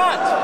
But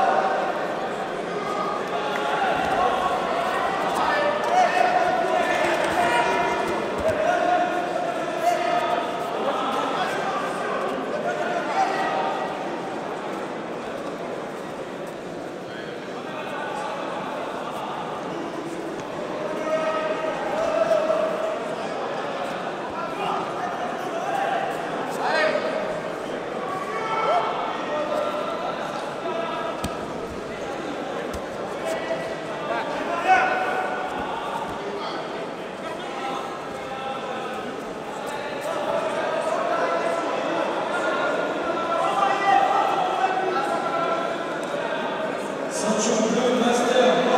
Saçım dönmez de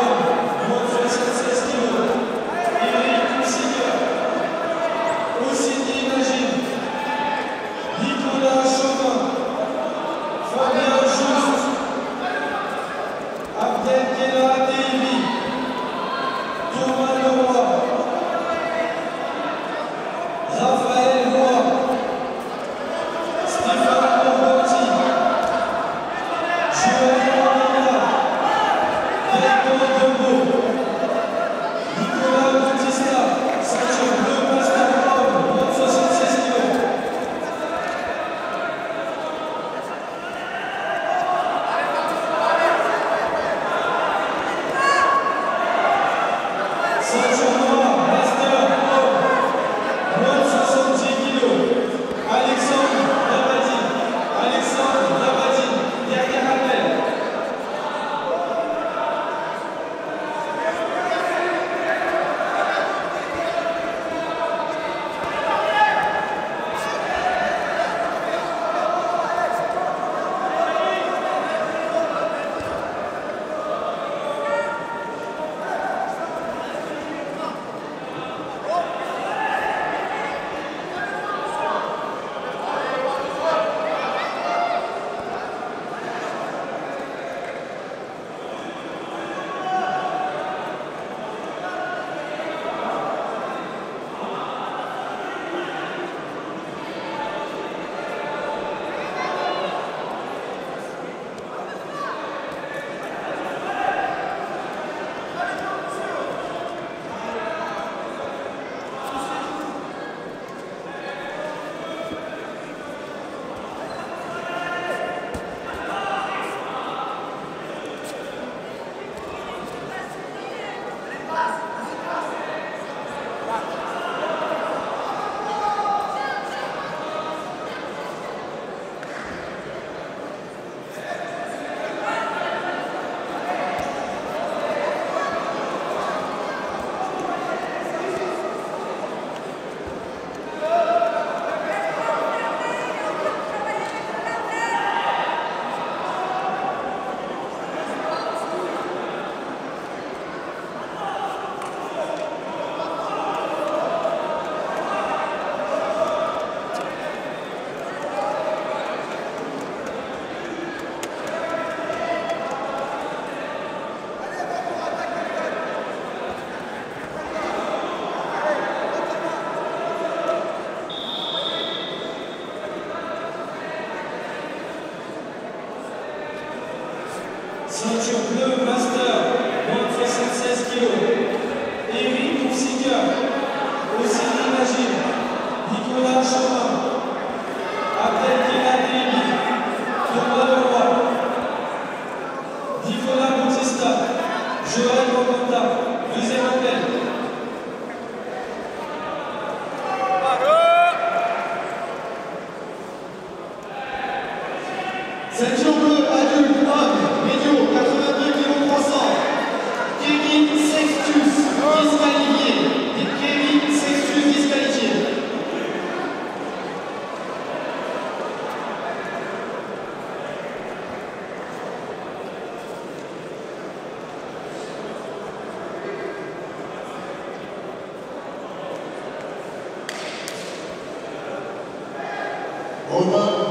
Шевчук, Клюев, Ростел, Монцо, Сенсес, Киев. over.